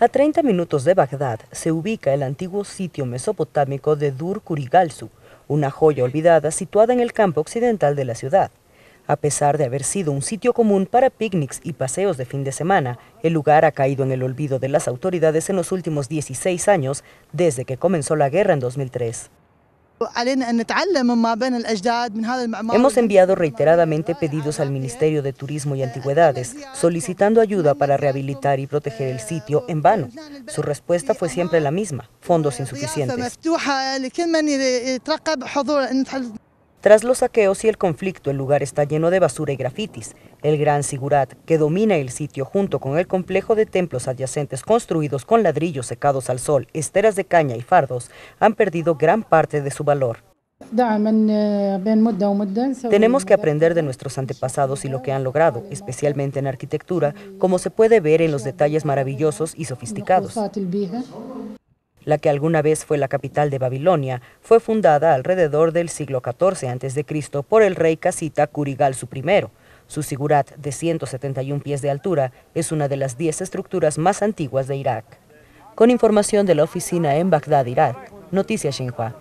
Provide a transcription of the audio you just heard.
A 30 minutos de Bagdad se ubica el antiguo sitio mesopotámico de Dur Kurigalsu, una joya olvidada situada en el campo occidental de la ciudad. A pesar de haber sido un sitio común para picnics y paseos de fin de semana, el lugar ha caído en el olvido de las autoridades en los últimos 16 años, desde que comenzó la guerra en 2003. Hemos enviado reiteradamente pedidos al Ministerio de Turismo y Antigüedades, solicitando ayuda para rehabilitar y proteger el sitio en vano. Su respuesta fue siempre la misma, fondos insuficientes. Tras los saqueos y el conflicto, el lugar está lleno de basura y grafitis. El Gran Sigurat, que domina el sitio junto con el complejo de templos adyacentes construidos con ladrillos secados al sol, esteras de caña y fardos, han perdido gran parte de su valor. Tenemos que aprender de nuestros antepasados y lo que han logrado, especialmente en arquitectura, como se puede ver en los detalles maravillosos y sofisticados la que alguna vez fue la capital de Babilonia, fue fundada alrededor del siglo XIV a.C. por el rey casita Kurigalzu I. Su sigurat, de 171 pies de altura, es una de las 10 estructuras más antiguas de Irak. Con información de la oficina en Bagdad, Irak, Noticias Xinhua.